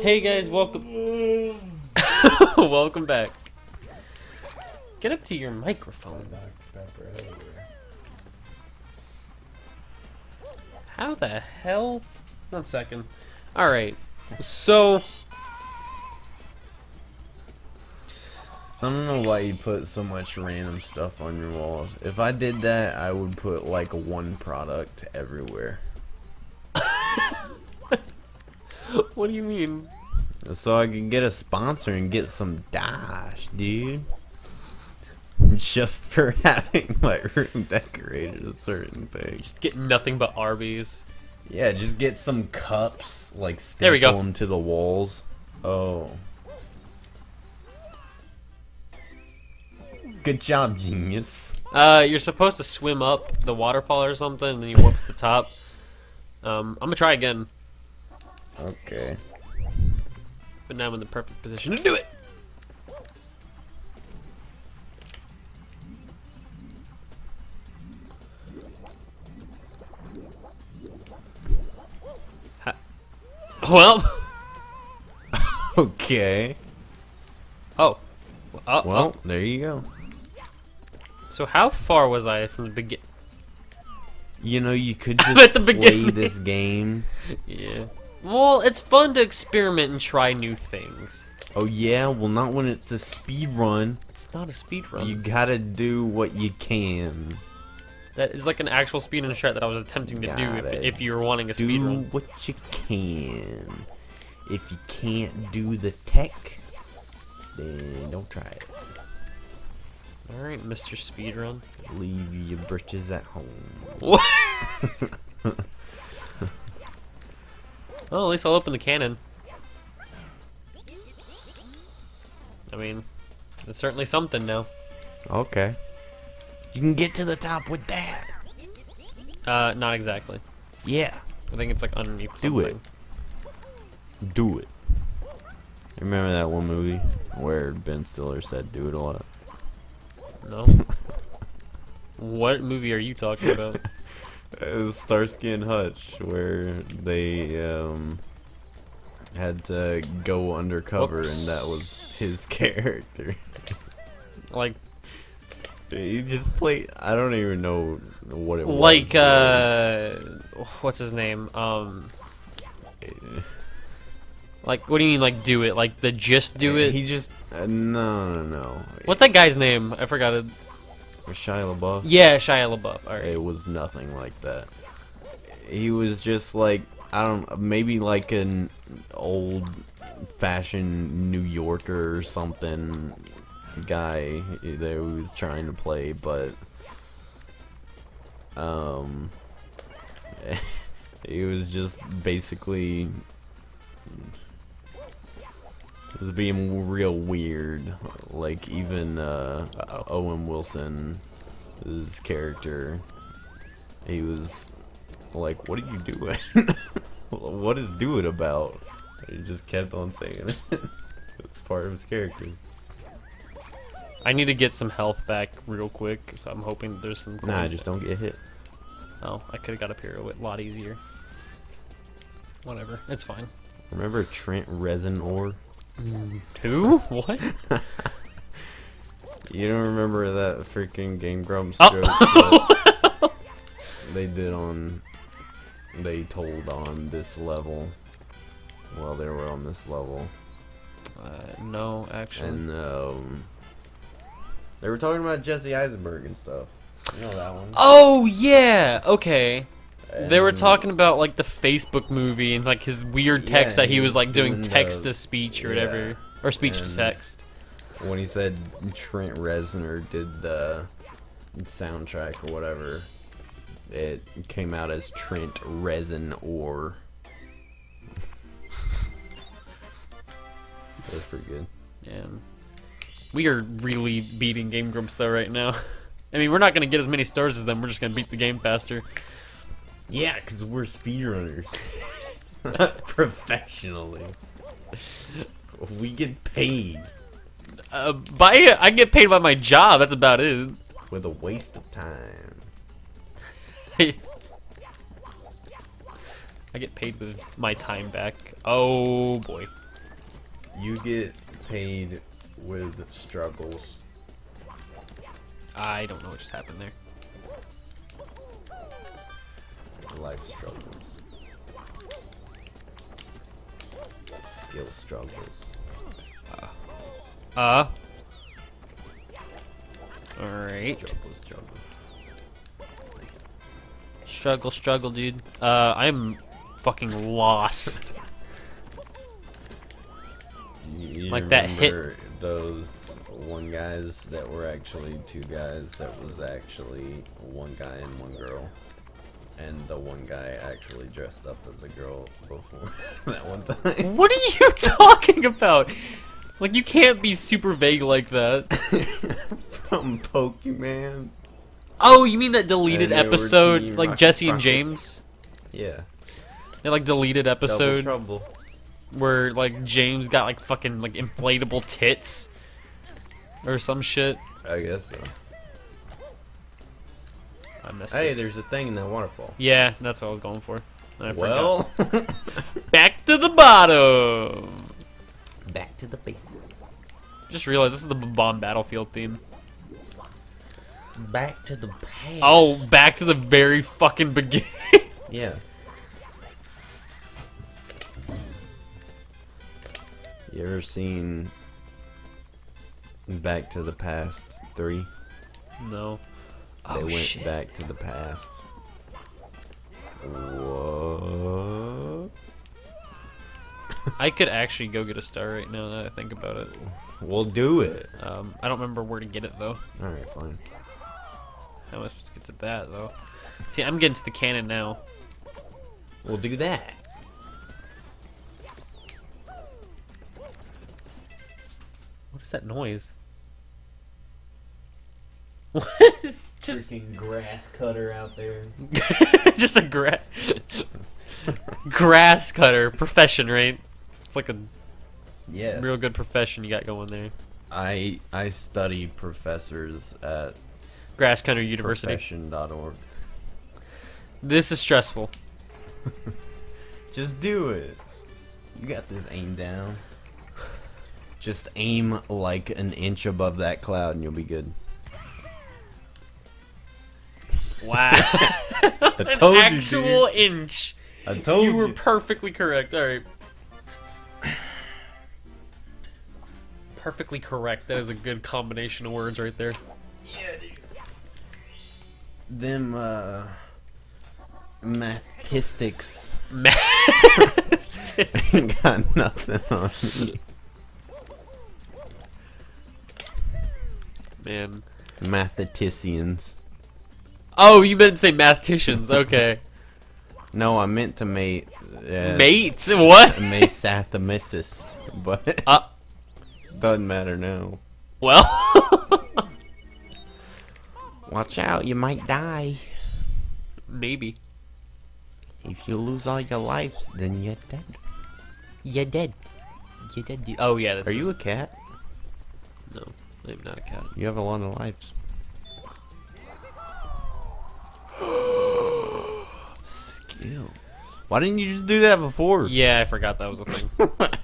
Hey guys, welcome. welcome back. Get up to your microphone. How the hell? One second. Alright, so. I don't know why you put so much random stuff on your walls. If I did that, I would put like one product everywhere. What do you mean? So I can get a sponsor and get some dash, dude. Just for having my room decorated a certain thing. Just get nothing but Arby's. Yeah, just get some cups, like staple There we go. them to the walls. Oh. Good job, genius. Uh, you're supposed to swim up the waterfall or something, and then you warp to the top. Um, I'm gonna try again, Okay. but now I'm in the perfect position to do it. Ha- Well, Okay. oh, oh, Well, oh. there you go. So how far was I from the begin? You know, you could just At the play this game. Yeah. Well, it's fun to experiment and try new things. Oh yeah, well not when it's a speed run. It's not a speed run. You gotta do what you can. That is like an actual speed run strat that I was attempting to do if, if you were wanting a speed run. Do what you can. If you can't do the tech, then don't try it. All right, Mr. Speedrun. Leave your britches at home. What? well, at least I'll open the cannon. I mean, it's certainly something now. Okay. You can get to the top with that. Uh, not exactly. Yeah. I think it's like underneath Do it. Do it. Remember that one movie where Ben Stiller said do it a lot? No. what movie are you talking about? It was Starsky and Hutch where they um had to go undercover Whoops. and that was his character. like, he just played I don't even know what it was. like, uh, what's his name? Um, like, what do you mean, like, do it? Like, the just do it? He just uh, no no no. What's that guy's name? I forgot it. Shia LaBeouf? Yeah, Shia LaBeouf. All right. It was nothing like that. He was just like I don't maybe like an old fashioned New Yorker or something guy that he was trying to play, but um he was just basically it was being real weird. Like even uh, Uh-oh. Owen Wilson, his character, he was like, "What are you doing? what is do it about?" He just kept on saying it. it's part of his character. I need to get some health back real quick, so I'm hoping there's some. Nah, just don't get hit. Oh, I could have got up here a lot easier. Whatever, it's fine. Remember Trent Resin Reznor? Who? What? You don't remember that freaking Game Grumps Oh. joke they did on they told on this level while they were on this level Uh, no, actually. and um they were talking about Jesse Eisenberg and stuff. You know that one. Oh yeah. Okay. They were talking about like the Facebook movie and like his weird text Yeah, that he he was was like doing text to speech or yeah. whatever, or speech to text. when he said Trent Reznor did the soundtrack or whatever, it came out as Trent Resin or. That was pretty good. And we are really beating Game Grumps though right now. I mean, we're not gonna get as many stars as them. We're just gonna beat the game faster. Yeah, because we're speedrunners. Professionally. We get paid Uh, by I get paid by my job. That's about it. with a waste of time. I get paid with my time back. Oh boy. You get paid with struggles. I don't know what just happened there. Life struggles. Skill struggles. Uh. Alright. Struggle, struggle. Struggle, struggle, dude. Uh, I'm fucking lost. You Like that hit- Those one guys that were actually two guys that was actually one guy and one girl. And the one guy actually dressed up as a girl before that one time. What are you talking about? Like, you can't be super vague like that. From Pokemon. Oh, you mean that deleted And they were episode, like Rocket Jesse and Rocket. James? Yeah. They like deleted Double episode trouble. where like James got like fucking like inflatable tits or some shit. I guess so. I missed Hey, it. there's a thing in that waterfall. Yeah, that's what I was going for. I well, back to the bottom. back to the basics. Just realized this is the bomb battlefield theme. Back to the past. Oh, back to the very fucking beginning. Yeah. You ever seen Back to the Past 3? no. They Oh went shit. back to the past. What? I could actually go get a star right now that I think about it. We'll do it. Um, I don't remember where to get it though. Alright, fine. How am I supposed to get to that though? See, I'm getting to the cannon now. We'll do that. What is that noise? What is just grass cutter out there. just a gra- grass cutter profession, right? It's like a Yes. real good profession you got going there. I I study professors at Grass cutter university. profession.org. This is stressful. Just do it. You got this aim down. Just aim like an inch above that cloud and you'll be good. Wow. I An told you, actual dude. inch. I told You You were perfectly correct. All right. Perfectly correct. That is a good combination of words right there. Yeah, dude. Them uh mathematics Math. got nothing on me. Man. Mathematicians. Oh, you meant to say mathematicians. Okay. No, I meant to mate uh, Mates. What? Mathematicus, but Uh, doesn't matter now. well. Watch out, you might die. Maybe. If you lose all your lives, then you're dead. You're dead. You're dead. Oh, yeah. This Are you a cat? No, I'm not a cat. You have a lot of lives. Skill. Why didn't you just do that before? Yeah, I forgot that was a thing.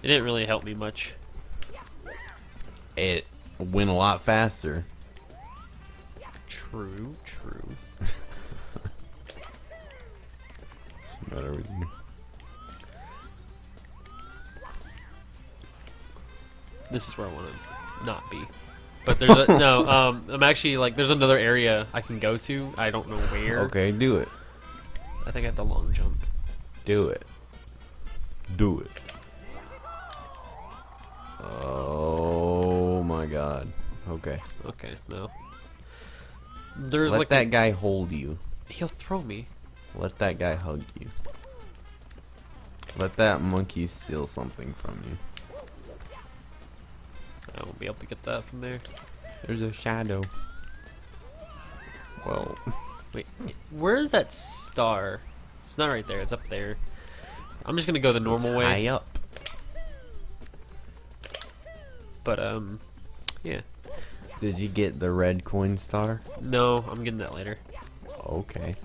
It didn't really help me much. it went a lot faster. True, true. About everything. This is where I want to not be. But there's a no. Um, I'm actually like there's another area I can go to. I don't know where. Okay, do it. I think I have to long jump. Do it. Do it. Oh my god. Okay. Okay, no. There's Let like that a- guy hold you. he'll throw me. Let that guy hug you. Let that monkey steal something from you. Won't be able to get that from there. There's a shadow. Whoa. Wait, where is that star? It's not right there. It's up there. I'm just gonna go the normal way. high up. But um, yeah. Did you get the red coin star? No, I'm getting that later. Okay.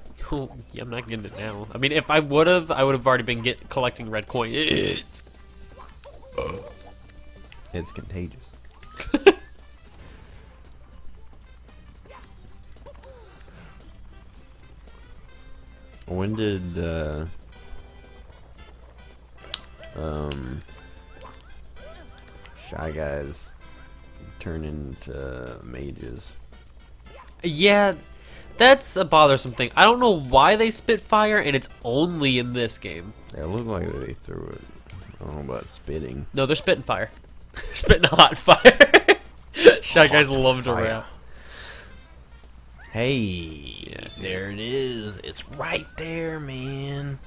Yeah, I'm not getting it now. I mean, if I would have, I would have already been get collecting red coins. It's contagious. When did uh, um, shy guys turn into mages? Yeah, that's a bothersome thing. I don't know why they spit fire, and it's only in this game. It looked like they threw it. I don't know about spitting. No, they're spitting fire. spitting hot fire. Shy guys love to rap. Hey, see there it is. It's right there, man.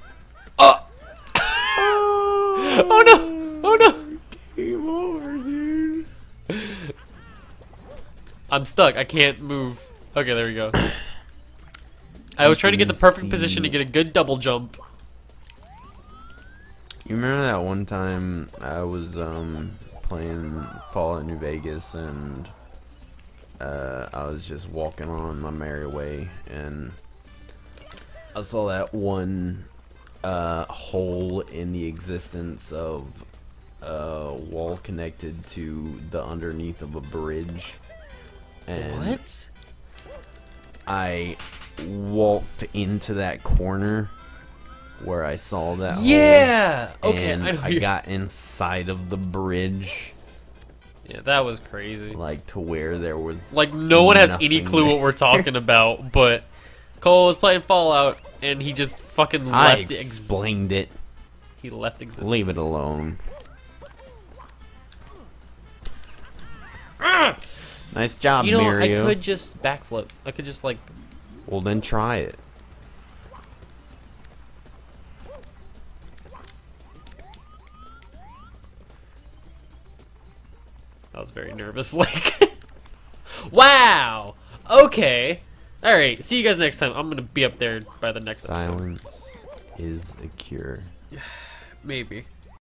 Oh! oh no! Oh no! Game over, dude. I'm stuck. I can't move. Okay, there we go. I was trying to get the perfect position to get a good double jump. You remember that one time I was um playing Fallout New Vegas and uh, I was just walking on my merry way and I saw that one uh, hole in the existence of a wall connected to the underneath of a bridge. And What? I walked into that corner where I saw that hole, Yeah. Okay, and I. I got inside of the bridge, Yeah, that was crazy. like to where there was Like no one has any clue there. what we're talking about, but Cole was playing Fallout and he just fucking I left. ex- explained it. he left existence. Leave it alone. Ah! nice job, You know, Mario. I could just backflip. I could just like. Well, then try it. Was very nervous. Like, wow. Okay. All right. See you guys next time. I'm gonna be up there by the next episode. Silence is a cure. Maybe.